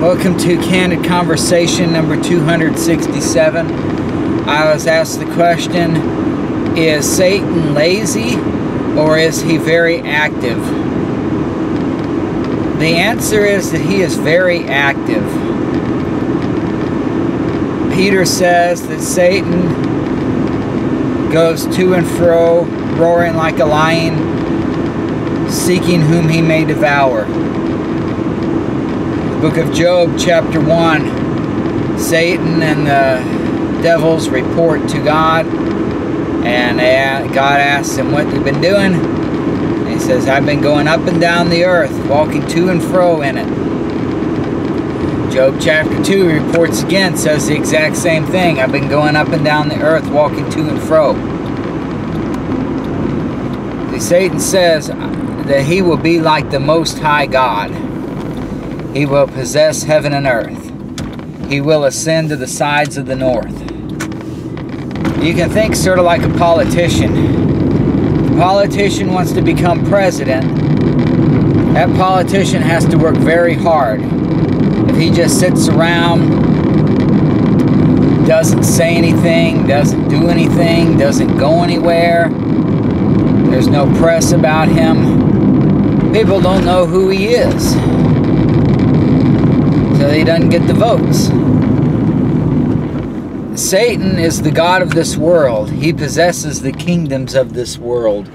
Welcome to Candid Conversation number 267. I was asked the question Is Satan lazy or is he very active? The answer is that he is very active. Peter says that Satan goes to and fro, roaring like a lion, seeking whom he may devour. Book of Job, chapter 1, Satan and the devils report to God, and God asks him what they've been doing. And he says, I've been going up and down the earth, walking to and fro in it. Job chapter 2 reports again, says the exact same thing. I've been going up and down the earth, walking to and fro. Satan says that he will be like the Most High God. He will possess heaven and earth. He will ascend to the sides of the north. You can think sort of like a politician. A politician wants to become president. That politician has to work very hard if he just sits around, doesn't say anything, doesn't do anything, doesn't go anywhere, there's no press about him, people don't know who he is. So he doesn't get the votes. Satan is the God of this world. He possesses the kingdoms of this world.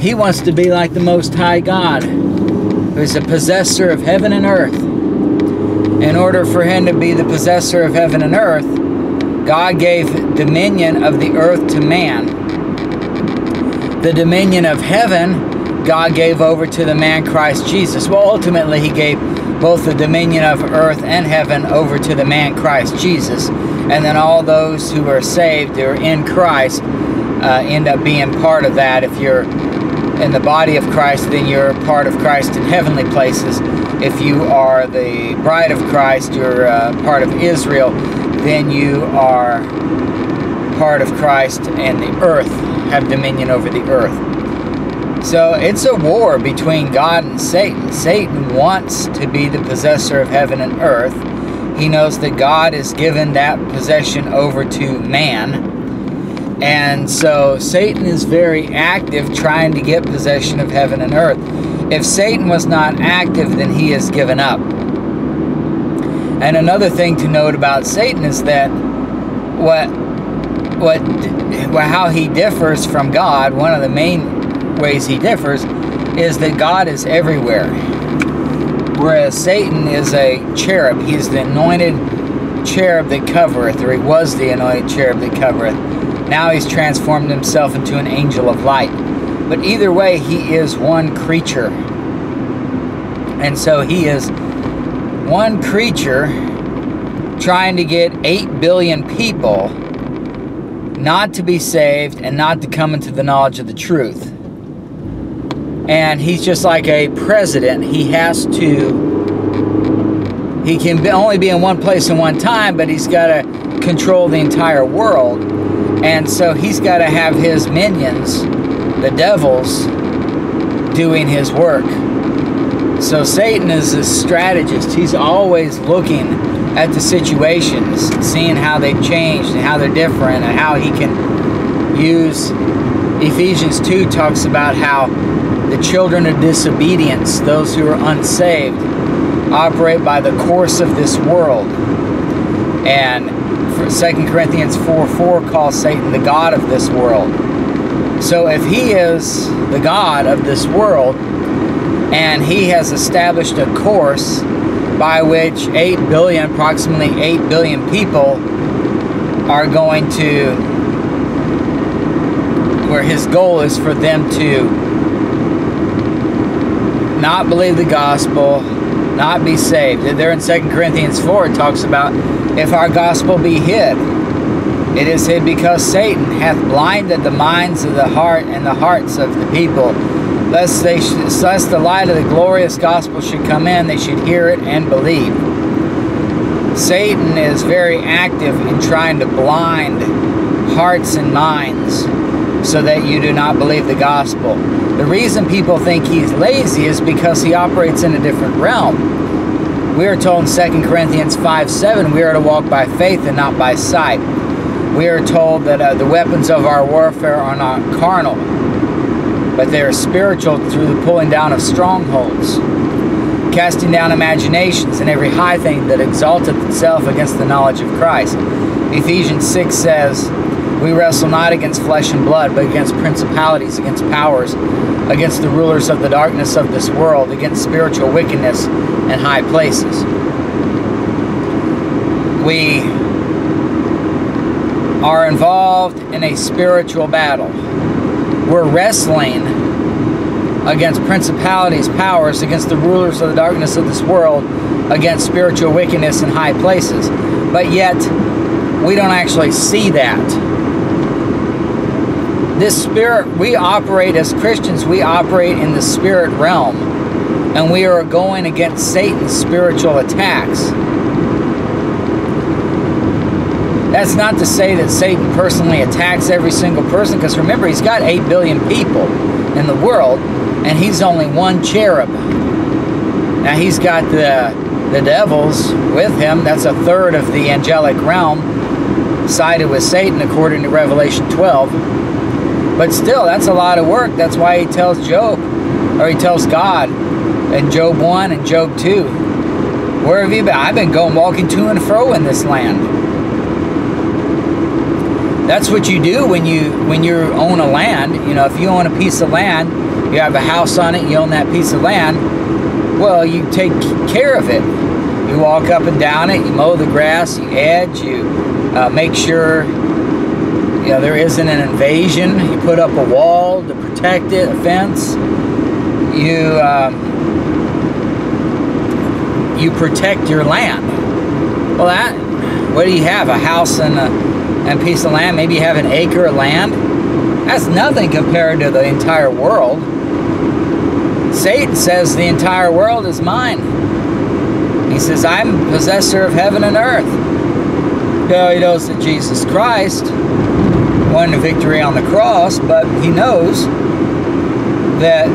He wants to be like the Most High God, who is a possessor of heaven and earth. In order for him to be the possessor of heaven and earth, God gave dominion of the earth to man. The dominion of heaven, God gave over to the man Christ Jesus. Well, ultimately, he gave both the dominion of earth and heaven over to the man Christ Jesus. And then all those who are saved, who are in Christ, uh, end up being part of that. If you're in the body of Christ, then you're part of Christ in heavenly places. If you are the bride of Christ, you're uh, part of Israel, then you are part of Christ and the earth, have dominion over the earth. So it's a war between God and Satan. Satan wants to be the possessor of heaven and earth. He knows that God has given that possession over to man and so Satan is very active trying to get possession of heaven and earth. If Satan was not active, then he has given up. And another thing to note about Satan is that what what how he differs from God, one of the main ways he differs is that God is everywhere. Whereas Satan is a cherub. He's the anointed cherub that covereth, or he was the anointed cherub that covereth now he's transformed himself into an angel of light. But either way, he is one creature. And so he is one creature trying to get 8 billion people not to be saved and not to come into the knowledge of the truth. And he's just like a president. He has to, he can only be in one place in one time, but he's got to control the entire world. And so he's got to have his minions, the devils, doing his work. So Satan is a strategist. He's always looking at the situations, seeing how they've changed and how they're different and how he can use. Ephesians 2 talks about how the children of disobedience, those who are unsaved, operate by the course of this world. And 2 Corinthians 4 4 calls Satan the God of this world. So if he is the God of this world, and he has established a course by which 8 billion, approximately 8 billion people are going to, where his goal is for them to not believe the gospel, not be saved. There in 2 Corinthians 4, it talks about if our gospel be hid, it is hid because Satan hath blinded the minds of the heart and the hearts of the people, lest they should, lest the light of the glorious gospel should come in, they should hear it and believe. Satan is very active in trying to blind hearts and minds so that you do not believe the gospel. The reason people think he's lazy is because he operates in a different realm. We are told in 2 Corinthians 5 7, we are to walk by faith and not by sight. We are told that uh, the weapons of our warfare are not carnal, but they are spiritual through the pulling down of strongholds, casting down imaginations and every high thing that exalteth itself against the knowledge of Christ. Ephesians 6 says, We wrestle not against flesh and blood, but against principalities, against powers, against the rulers of the darkness of this world, against spiritual wickedness in high places. We are involved in a spiritual battle. We're wrestling against principalities, powers, against the rulers of the darkness of this world, against spiritual wickedness in high places. But yet, we don't actually see that. This spirit, we operate as Christians, we operate in the spirit realm, and we are going against Satan's spiritual attacks. That's not to say that Satan personally attacks every single person, because remember, he's got 8 billion people in the world, and he's only one cherub. Now, he's got the, the devils with him. That's a third of the angelic realm sided with Satan, according to Revelation 12. But still, that's a lot of work. That's why he tells Job, or he tells God in Job 1 and Job 2, Where have you been? I've been going walking to and fro in this land. That's what you do when you when you own a land. You know, if you own a piece of land, you have a house on it, you own that piece of land. Well, you take care of it. You walk up and down it, you mow the grass, you edge, you uh, make sure you know there isn't an invasion. You put up a wall to protect it, a fence. You um, you protect your land. Well, that what do you have? A house and a and piece of land, maybe you have an acre of land. That's nothing compared to the entire world. Satan says the entire world is mine. He says, I'm possessor of heaven and earth. No, he knows that Jesus Christ won the victory on the cross, but he knows that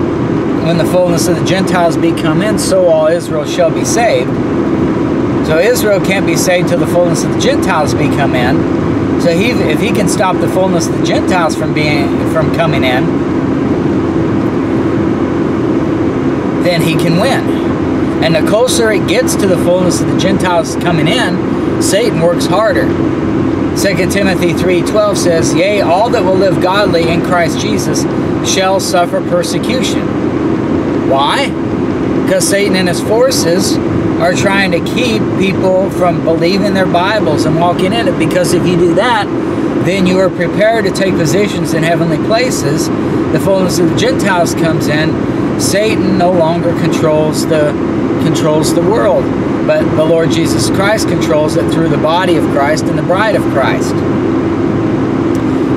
when the fullness of the Gentiles be come in, so all Israel shall be saved. So Israel can't be saved till the fullness of the Gentiles be come in. So he, if he can stop the fullness of the Gentiles from being from coming in, then he can win. And the closer it gets to the fullness of the Gentiles coming in, Satan works harder. 2 Timothy 3:12 says, "Yea, all that will live godly in Christ Jesus shall suffer persecution." Why? Because Satan and his forces are trying to keep people from believing their Bibles and walking in it. Because if you do that, then you are prepared to take positions in heavenly places. The fullness of the Gentiles comes in. Satan no longer controls the controls the world, but the Lord Jesus Christ controls it through the body of Christ and the bride of Christ.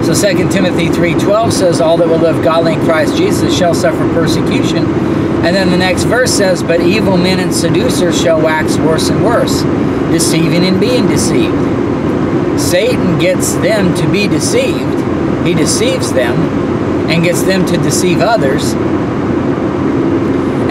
So 2 Timothy 3:12 says all that will live godly in Christ Jesus shall suffer persecution. And then the next verse says, But evil men and seducers shall wax worse and worse, deceiving and being deceived. Satan gets them to be deceived. He deceives them and gets them to deceive others.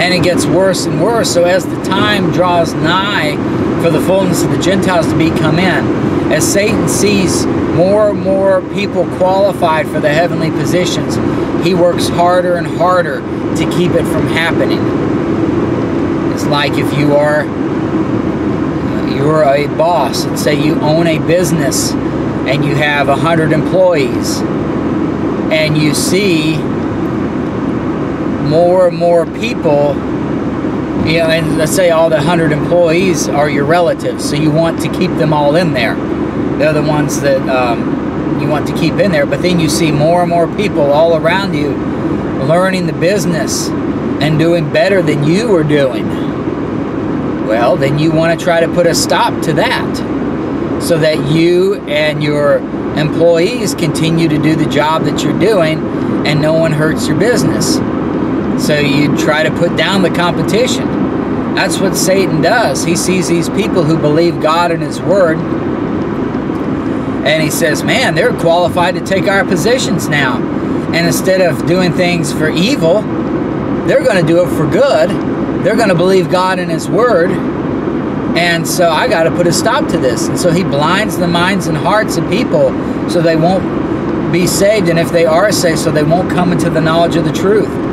And it gets worse and worse. So as the time draws nigh for the fullness of the Gentiles to be come in, as Satan sees more and more people qualified for the heavenly positions, he works harder and harder to keep it from happening. It's like if you are you're a boss and say you own a business and you have a hundred employees and you see more and more people you know and let's say all the hundred employees are your relatives so you want to keep them all in there they're the ones that um, you want to keep in there but then you see more and more people all around you learning the business and doing better than you are doing, well, then you want to try to put a stop to that so that you and your employees continue to do the job that you're doing and no one hurts your business. So you try to put down the competition. That's what Satan does. He sees these people who believe God and His Word and he says, Man, they're qualified to take our positions now And instead of doing things for evil, they're going to do it for good. They're going to believe God and His Word. And so I got to put a stop to this. And so He blinds the minds and hearts of people so they won't be saved. And if they are saved, so they won't come into the knowledge of the truth.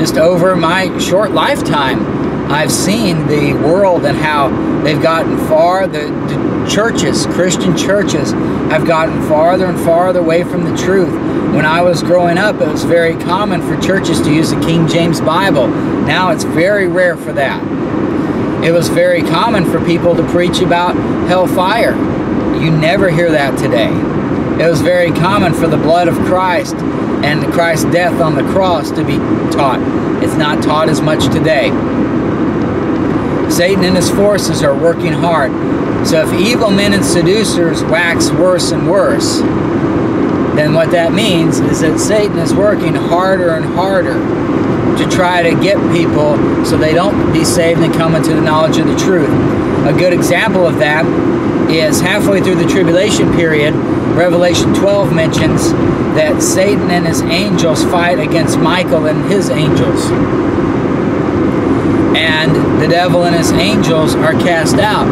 Just over my short lifetime, I've seen the world and how they've gotten far. The, the churches, Christian churches, have gotten farther and farther away from the truth. When I was growing up, it was very common for churches to use the King James Bible. Now it's very rare for that. It was very common for people to preach about hellfire. You never hear that today. It was very common for the blood of Christ and Christ's death on the cross to be taught. It's not taught as much today. Satan and his forces are working hard. So if evil men and seducers wax worse and worse, then what that means is that Satan is working harder and harder to try to get people so they don't be saved and come into the knowledge of the truth. A good example of that is halfway through the tribulation period, Revelation 12 mentions that Satan and his angels fight against Michael and his angels and the devil and his angels are cast out.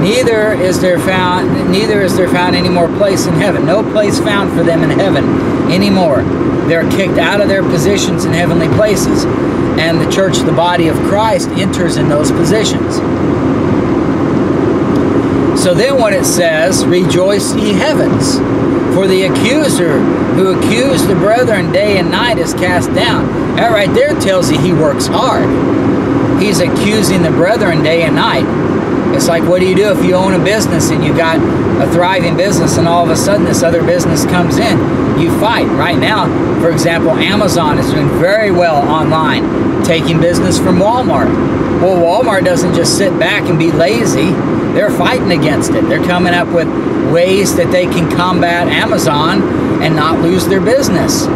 Neither is there found neither is there found any more place in heaven. No place found for them in heaven anymore. They're kicked out of their positions in heavenly places. And the church, the body of Christ, enters in those positions. So then what it says, rejoice ye heavens, for the accuser who accused the brethren day and night is cast down. That right there tells you he works hard he's accusing the brethren day and night. It's like, what do you do if you own a business and you got a thriving business and all of a sudden this other business comes in? You fight. Right now, for example, Amazon is doing very well online, taking business from Walmart. Well, Walmart doesn't just sit back and be lazy. They're fighting against it. They're coming up with ways that they can combat Amazon and not lose their business.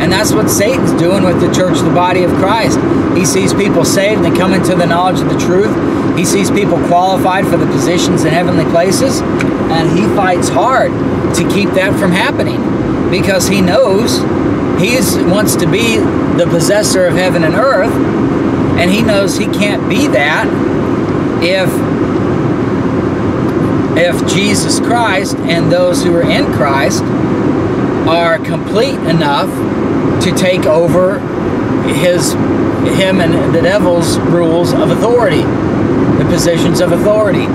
And that's what Satan's doing with the church, the body of Christ. He sees people saved and coming to the knowledge of the truth. He sees people qualified for the positions in heavenly places. And he fights hard to keep that from happening because he knows he wants to be the possessor of heaven and earth. And he knows he can't be that if if Jesus Christ and those who are in Christ are complete enough to take over his him and the devil's rules of authority, the positions of authority.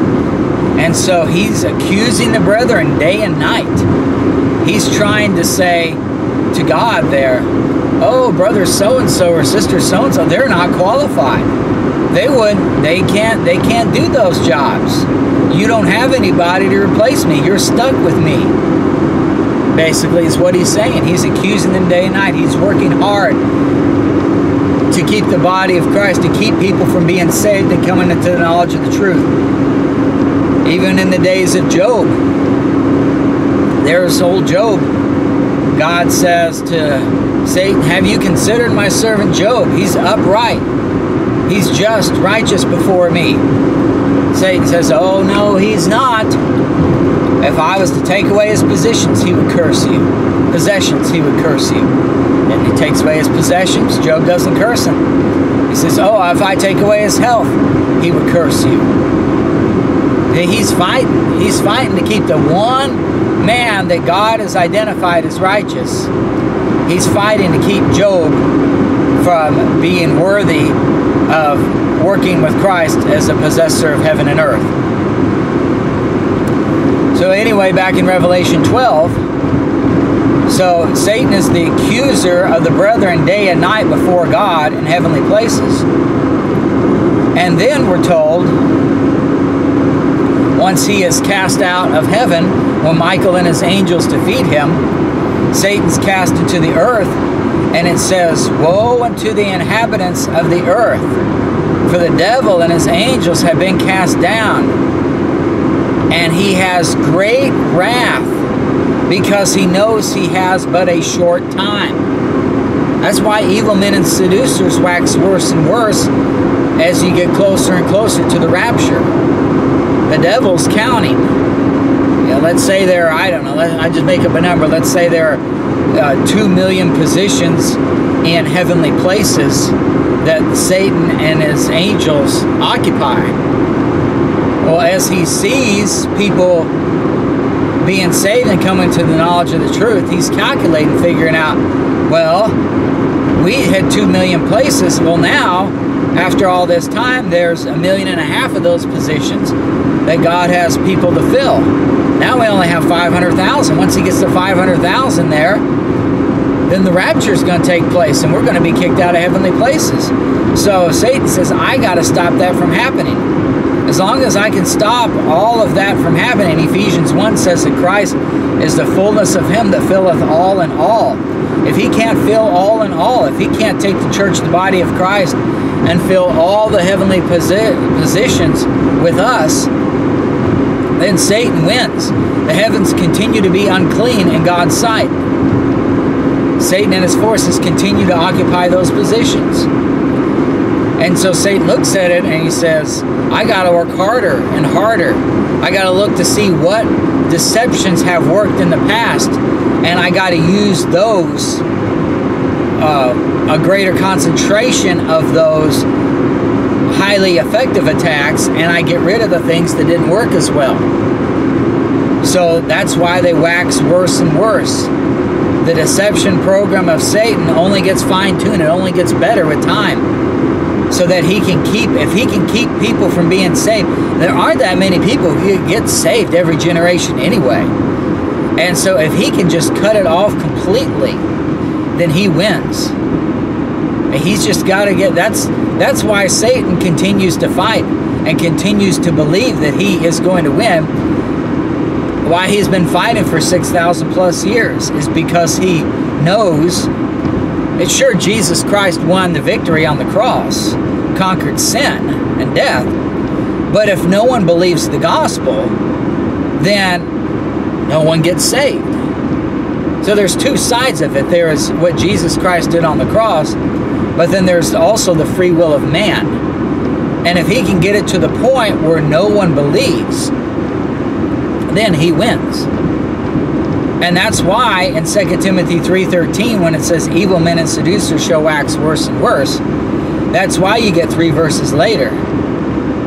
And so he's accusing the brethren day and night. He's trying to say to God there, oh, brother so and so or sister so and so, they're not qualified. They would, they can't, they can't do those jobs. You don't have anybody to replace me. You're stuck with me basically, is what he's saying. He's accusing them day and night. He's working hard to keep the body of Christ, to keep people from being saved and coming into the knowledge of the truth. Even in the days of Job, there's old Job. God says to Satan, Have you considered my servant Job? He's upright, he's just, righteous before me. Satan says, Oh, no, he's not. If I was to take away his positions, he would curse you. Possessions, he would curse you. And he takes away his possessions, Job doesn't curse him. He says, Oh, if I take away his health, he would curse you. He's fighting. He's fighting to keep the one man that God has identified as righteous. He's fighting to keep Job from being worthy of working with Christ as a possessor of heaven and earth. So anyway, back in Revelation 12, so Satan is the accuser of the brethren day and night before God in heavenly places. And then we're told, once he is cast out of heaven, when Michael and his angels defeat him, Satan's cast into the earth, and it says, Woe unto the inhabitants of the earth, for the devil and his angels have been cast down and he has great wrath because he knows he has but a short time. That's why evil men and seducers wax worse and worse as you get closer and closer to the rapture. The devil's counting. Let's say there, I don't know, I just make up a number. Let's say there are uh, two million positions in heavenly places that Satan and his angels occupy. Well, as he sees people being saved and coming to the knowledge of the truth, he's calculating, figuring out, well, we had two million places. Well, now, after all this time, there's a million and a half of those positions that God has people to fill. Now we only have 500,000. Once he gets to 500,000 there, then the rapture is going to take place and we're going to be kicked out of heavenly places. So Satan says, I got to stop that from happening. As long as I can stop all of that from happening, Ephesians 1 says that Christ is the fullness of Him that filleth all in all. If He can't fill all in all, if He can't take the church, the body of Christ, and fill all the heavenly posi positions with us, then Satan wins. The heavens continue to be unclean in God's sight. Satan and his forces continue to occupy those positions. And so Satan looks at it and he says, I got to work harder and harder. I got to look to see what deceptions have worked in the past, and I got to use those, uh, a greater concentration of those highly effective attacks, and I get rid of the things that didn't work as well. So that's why they wax worse and worse. The deception program of Satan only gets fine tuned, it only gets better with time so that he can keep if he can keep people from being saved there aren't that many people who get saved every generation anyway. And so if he can just cut it off completely then he wins. And he's just got to get that's that's why satan continues to fight and continues to believe that he is going to win why he's been fighting for 6000 plus years is because he knows it's sure Jesus Christ won the victory on the cross, conquered sin and death. But if no one believes the gospel, then no one gets saved. So there's two sides of it. There is what Jesus Christ did on the cross, but then there's also the free will of man. And if he can get it to the point where no one believes, then he wins. And that's why in 2 Timothy 3.13, when it says evil men and seducers shall wax worse and worse, that's why you get three verses later.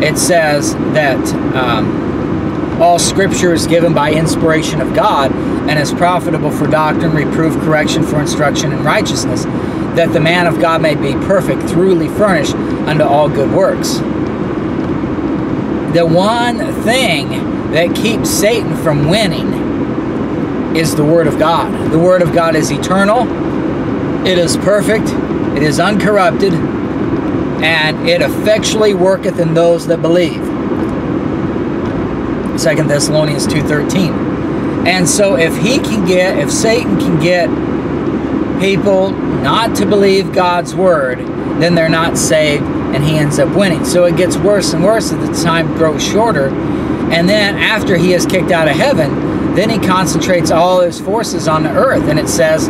It says that um, all scripture is given by inspiration of God and is profitable for doctrine, reproof, correction, for instruction in righteousness, that the man of God may be perfect, thoroughly furnished unto all good works. The one thing that keeps Satan from winning is the Word of God. The Word of God is eternal, it is perfect, it is uncorrupted, and it effectually worketh in those that believe. Second Thessalonians 2.13. And so if he can get, if Satan can get people not to believe God's word, then they're not saved and he ends up winning. So it gets worse and worse as the time grows shorter. And then after he is kicked out of heaven, then he concentrates all his forces on the earth. And it says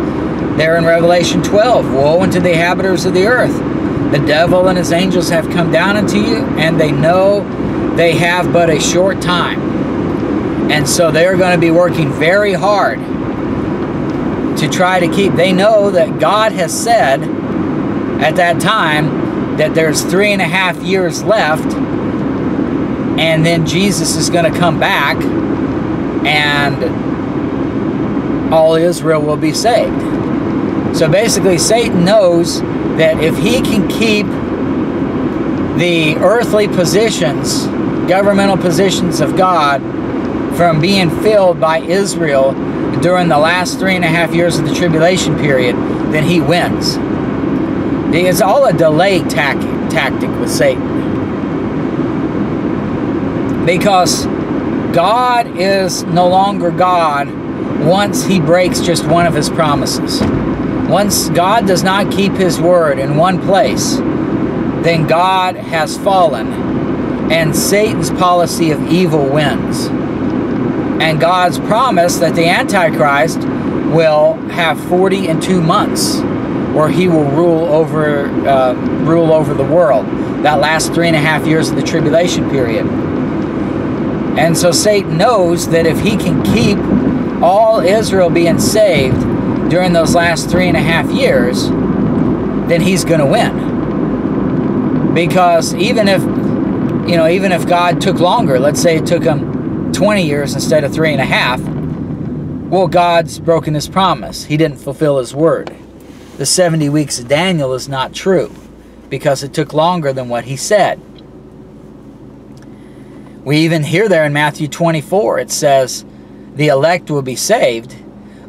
there in Revelation 12, Woe unto the inhabitants of the earth. The devil and his angels have come down unto you, and they know they have but a short time. And so they're going to be working very hard to try to keep. They know that God has said at that time that there's three and a half years left, and then Jesus is going to come back and all Israel will be saved. So basically, Satan knows that if he can keep the earthly positions, governmental positions of God, from being filled by Israel during the last three and a half years of the tribulation period, then he wins. It's all a delay tactic, tactic with Satan. Because God is no longer God once he breaks just one of his promises. Once God does not keep his word in one place, then God has fallen and Satan's policy of evil wins. And God's promise that the Antichrist will have 40 and two months where he will rule over uh, rule over the world. That last three and a half years of the tribulation period. And so Satan knows that if he can keep all Israel being saved, during those last three and a half years, then he's going to win. Because even if, you know, even if God took longer, let's say it took him 20 years instead of three and a half, well, God's broken his promise. He didn't fulfill his word. The 70 weeks of Daniel is not true because it took longer than what he said. We even hear there in Matthew 24, it says, the elect will be saved,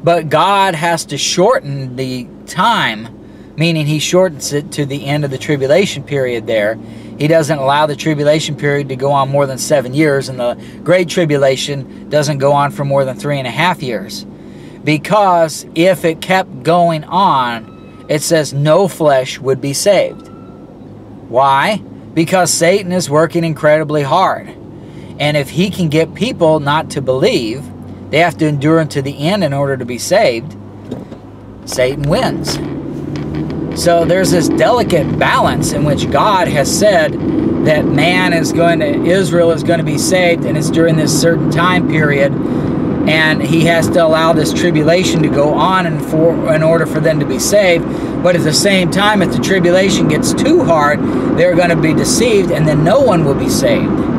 but God has to shorten the time, meaning he shortens it to the end of the tribulation period there. He doesn't allow the tribulation period to go on more than seven years, and the Great Tribulation doesn't go on for more than three and a half years. Because if it kept going on, it says no flesh would be saved. Why? Because Satan is working incredibly hard. And if he can get people not to believe, they have to endure unto the end in order to be saved, Satan wins. So there's this delicate balance in which God has said that man is going to, Israel is going to be saved, and it's during this certain time period, and he has to allow this tribulation to go on and for, in order for them to be saved. But at the same time, if the tribulation gets too hard, they're going to be deceived, and then no one will be saved.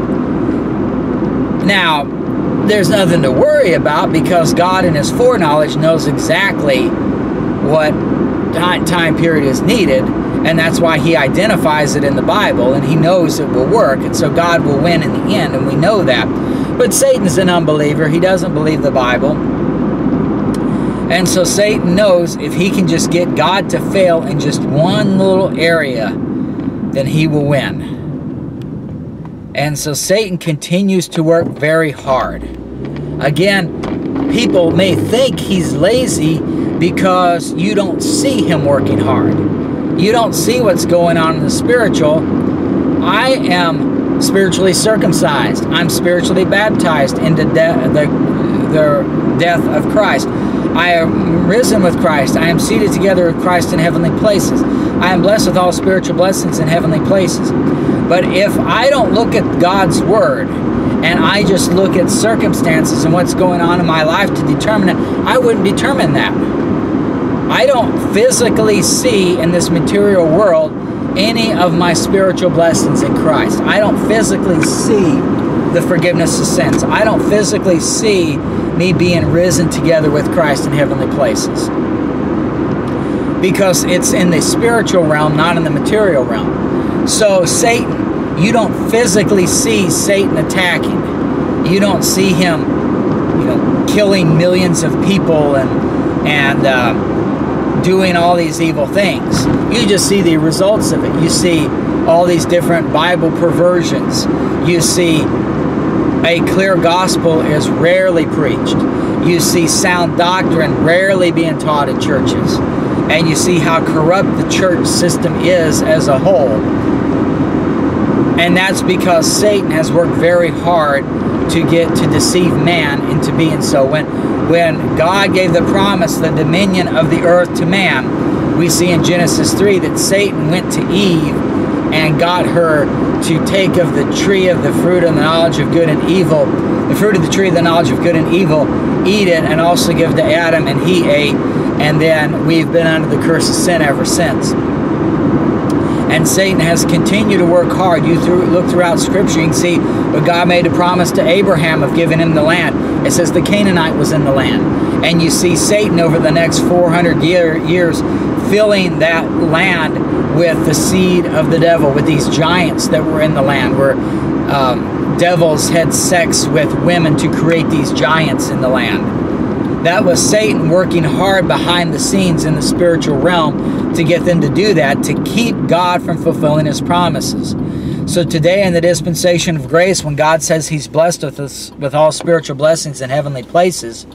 Now, there's nothing to worry about because God in his foreknowledge knows exactly what time period is needed and that's why he identifies it in the Bible and he knows it will work and so God will win in the end and we know that. But Satan's an unbeliever. He doesn't believe the Bible. And so Satan knows if he can just get God to fail in just one little area then he will win and so Satan continues to work very hard. Again, people may think he's lazy because you don't see him working hard. You don't see what's going on in the spiritual. I am spiritually circumcised. I'm spiritually baptized into de the, the death of Christ. I am risen with Christ. I am seated together with Christ in heavenly places. I am blessed with all spiritual blessings in heavenly places. But if I don't look at God's Word and I just look at circumstances and what's going on in my life to determine it, I wouldn't determine that. I don't physically see in this material world any of my spiritual blessings in Christ. I don't physically see the forgiveness of sins. I don't physically see me being risen together with Christ in heavenly places. Because it's in the spiritual realm, not in the material realm. So Satan, you don't physically see Satan attacking. You don't see him, you know, killing millions of people and and uh, doing all these evil things. You just see the results of it. You see all these different Bible perversions. You see a clear gospel is rarely preached. You see sound doctrine rarely being taught in churches. And you see how corrupt the church system is as a whole and that's because Satan has worked very hard to get to deceive man into being so. When, when God gave the promise, the dominion of the earth to man, we see in Genesis 3 that Satan went to Eve and got her to take of the tree of the fruit of the knowledge of good and evil, the fruit of the tree of the knowledge of good and evil, eat it and also give to Adam, and he ate. And then we've been under the curse of sin ever since. And Satan has continued to work hard. You through, look throughout Scripture, you can see but God made a promise to Abraham of giving him the land. It says the Canaanite was in the land. And you see Satan over the next 400 year, years filling that land with the seed of the devil, with these giants that were in the land, where um, devils had sex with women to create these giants in the land. That was Satan working hard behind the scenes in the spiritual realm to get them to do that, to keep God from fulfilling his promises. So today in the dispensation of grace, when God says he's blessed with us with all spiritual blessings in heavenly places,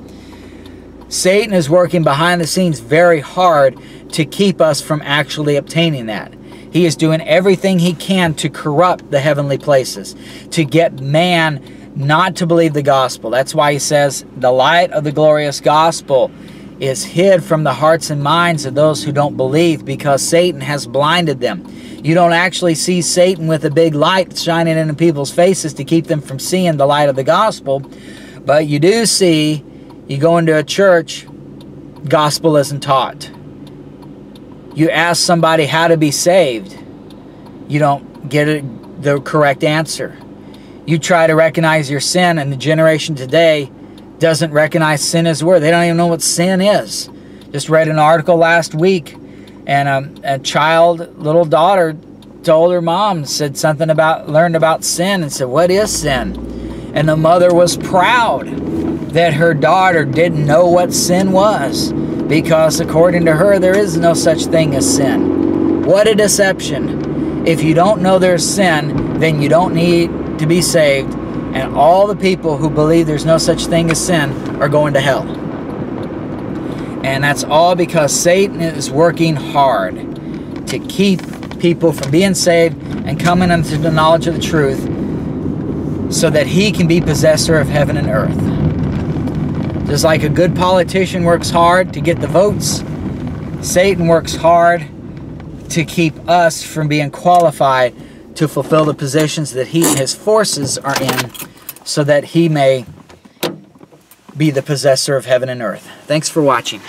Satan is working behind the scenes very hard to keep us from actually obtaining that. He is doing everything he can to corrupt the heavenly places, to get man not to believe the gospel. That's why he says the light of the glorious gospel is hid from the hearts and minds of those who don't believe because Satan has blinded them. You don't actually see Satan with a big light shining into people's faces to keep them from seeing the light of the gospel, but you do see, you go into a church gospel isn't taught. You ask somebody how to be saved, you don't get the correct answer. You try to recognize your sin, and the generation today doesn't recognize sin as word. They don't even know what sin is. Just read an article last week, and a, a child, little daughter, told her mom, said something about, learned about sin, and said, What is sin? And the mother was proud that her daughter didn't know what sin was because according to her, there is no such thing as sin. What a deception. If you don't know there's sin, then you don't need to be saved, and all the people who believe there's no such thing as sin are going to hell. And that's all because Satan is working hard to keep people from being saved and coming into the knowledge of the truth so that he can be possessor of heaven and earth. Just like a good politician works hard to get the votes, Satan works hard to keep us from being qualified to fulfill the positions that he and his forces are in so that he may be the possessor of heaven and earth. Thanks for watching.